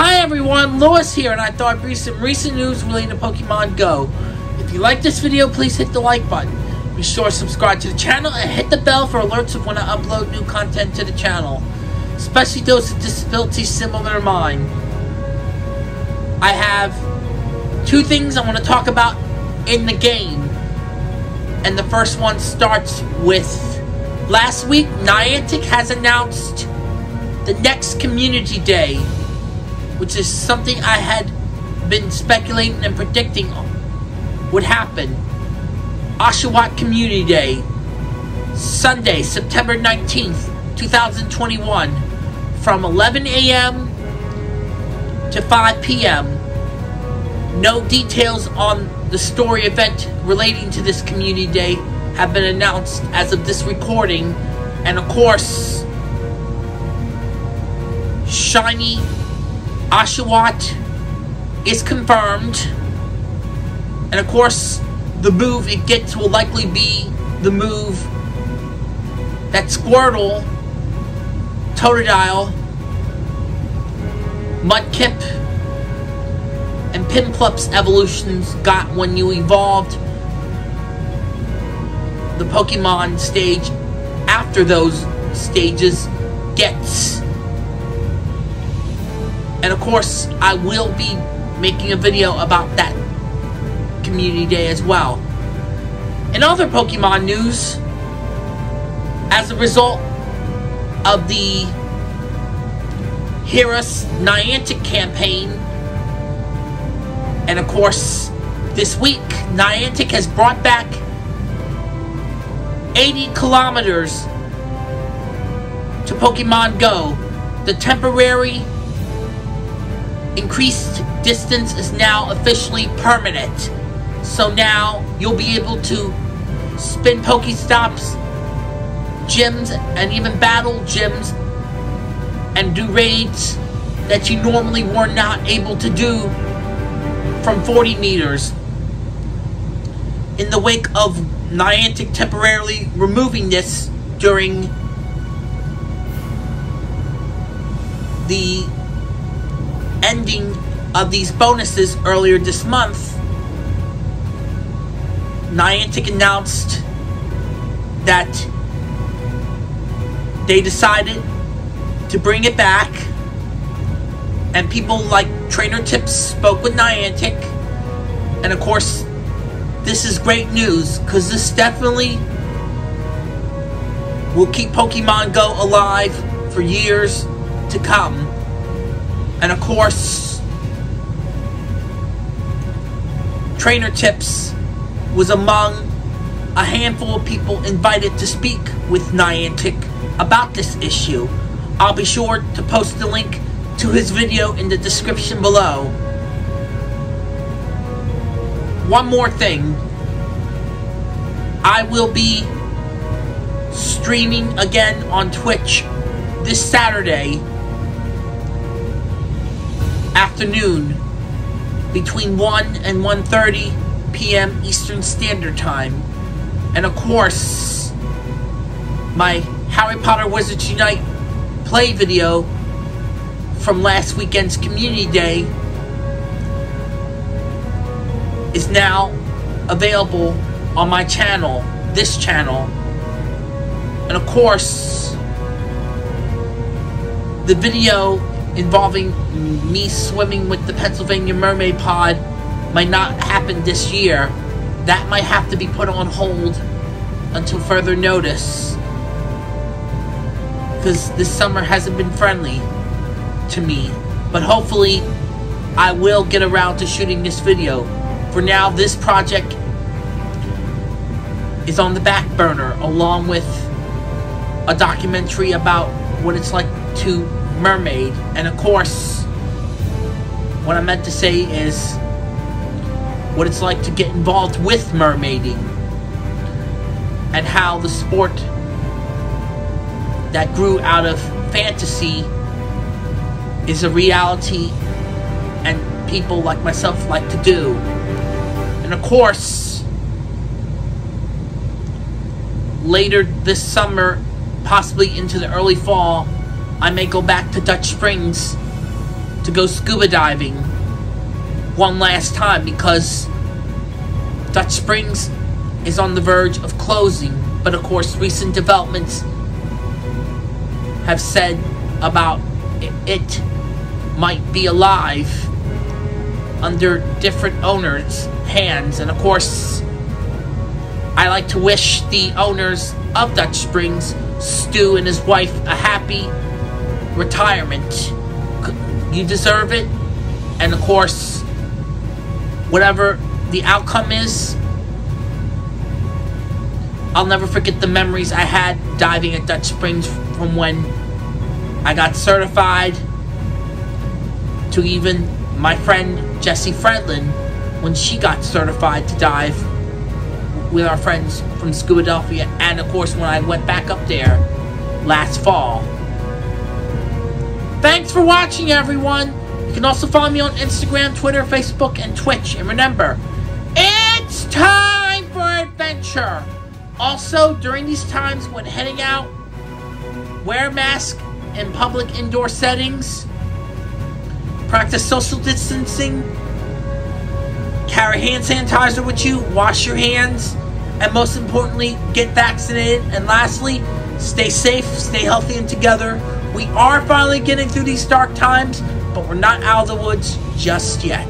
Hi everyone, Louis here, and I thought I'd bring some recent news relating to Pokemon Go. If you like this video, please hit the like button. Be sure to subscribe to the channel and hit the bell for alerts of when I upload new content to the channel, especially those with disabilities similar to mine. I have two things I want to talk about in the game, and the first one starts with last week, Niantic has announced the next Community Day, which is something I had been speculating and predicting would happen. Oshawott Community Day, Sunday, September 19th, 2021, from 11 a.m. to 5 p.m. No details on the story event relating to this Community Day have been announced as of this recording, and of course, Shiny Oshawott is confirmed, and of course, the move it gets will likely be the move that Squirtle, Totodile, Mudkip, and Piplups evolutions got when you evolved the Pokemon stage after those stages gets. And of course, I will be making a video about that community day as well. In other Pokemon news, as a result of the Hear Us Niantic campaign, and of course, this week, Niantic has brought back 80 kilometers to Pokemon Go. The temporary increased distance is now officially permanent. So now you'll be able to spin Pokestops, gyms, and even battle gyms and do raids that you normally were not able to do from 40 meters. In the wake of Niantic temporarily removing this during the ending of these bonuses earlier this month, Niantic announced that they decided to bring it back, and people like Trainer Tips spoke with Niantic, and of course, this is great news because this definitely will keep Pokemon Go alive for years to come. And of course, Trainer Tips was among a handful of people invited to speak with Niantic about this issue. I'll be sure to post the link to his video in the description below. One more thing. I will be streaming again on Twitch this Saturday afternoon between 1 and 1.30 p.m. Eastern Standard Time. And of course, my Harry Potter Wizards Unite play video from last weekend's Community Day is now available on my channel, this channel. And of course, the video involving me swimming with the Pennsylvania Mermaid Pod might not happen this year. That might have to be put on hold until further notice. Because this summer hasn't been friendly to me. But hopefully, I will get around to shooting this video. For now, this project is on the back burner, along with a documentary about what it's like to mermaid. And of course, what I meant to say is what it's like to get involved with mermaiding and how the sport that grew out of fantasy is a reality and people like myself like to do. And of course, later this summer, possibly into the early fall, I may go back to Dutch Springs to go scuba diving one last time because Dutch Springs is on the verge of closing. But of course, recent developments have said about it might be alive under different owners' hands. And of course, I like to wish the owners of Dutch Springs, Stu and his wife, a happy retirement. You deserve it. And of course, whatever the outcome is, I'll never forget the memories I had diving at Dutch Springs from when I got certified to even my friend Jessie Fredlin when she got certified to dive with our friends from Scubadelphia and of course when I went back up there last fall. Thanks for watching everyone! You can also follow me on Instagram, Twitter, Facebook, and Twitch. And remember, it's time for adventure! Also, during these times when heading out, wear a mask in public indoor settings, practice social distancing, carry hand sanitizer with you, wash your hands, and most importantly, get vaccinated. And lastly, stay safe, stay healthy, and together. We are finally getting through these dark times, but we're not out of the woods just yet.